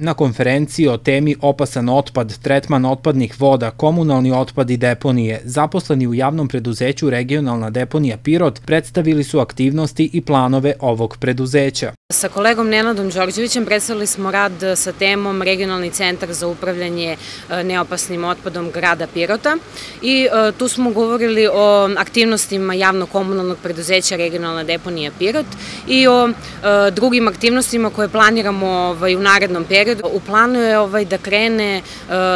Na konferenciji o temi opasan otpad, tretman otpadnih voda, komunalni otpad i deponije, zaposleni u javnom preduzeću Regionalna deponija Pirot predstavili su aktivnosti i planove ovog preduzeća. Sa kolegom Nenadom Đorđevićem predstavili smo rad sa temom Regionalni centar za upravljanje e, neopasnim otpadom grada Pirota i e, tu smo govorili o aktivnostima javno-komunalnog preduzeća Regionalna deponija Pirot i o e, drugim aktivnostima koje planiramo ovaj, u narednom periodu periodu. U planu je ovaj da krene e,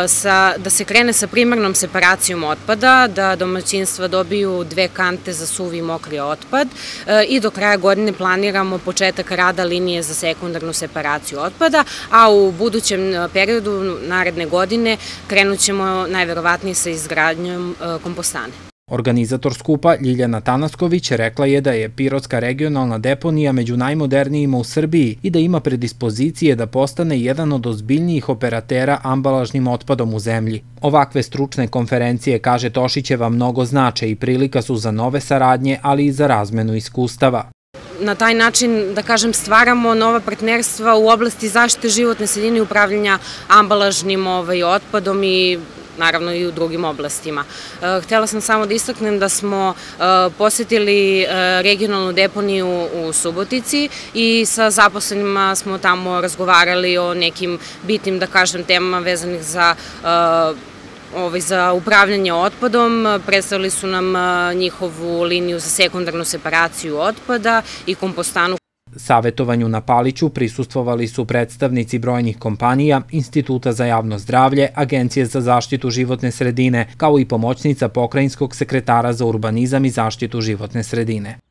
sa, da se krene sa primarnom separacijom otpada, da domaćinstva dobiju dve kante za suvi i mokri otpad e, i do kraja godine planiramo početak rada linije za sekundarnu separaciju otpada, a u budućem e, periodu naredne godine krenut ćemo najverovatnije sa izgradnjom kompostane. Organizator skupa Ljiljana Tanasković rekla je da je Pirotska regionalna deponija među najmodernijima u Srbiji i da ima predispozicije da postane jedan od ozbiljnijih operatera ambalažnim otpadom u zemlji. Ovakve stručne konferencije, kaže Tošićeva, mnogo znače i prilika su za nove saradnje, ali i za razmenu iskustava na taj način, da kažem, stvaramo nova partnerstva u oblasti zaštite životne sredine i upravljanja ambalažnim ovaj, otpadom i naravno i u drugim oblastima. E, htela sam samo da istaknem da smo e, posetili e, regionalnu deponiju u Subotici i sa zaposlenima smo tamo razgovarali o nekim bitnim, da kažem, temama vezanih za ovaj, za upravljanje otpadom, predstavili su nam njihovu liniju za sekundarnu separaciju otpada i kompostanu Savetovanju na Paliću prisustvovali su predstavnici brojnih kompanija, Instituta za javno zdravlje, Agencije za zaštitu životne sredine, kao i pomoćnica pokrajinskog sekretara za urbanizam i zaštitu životne sredine.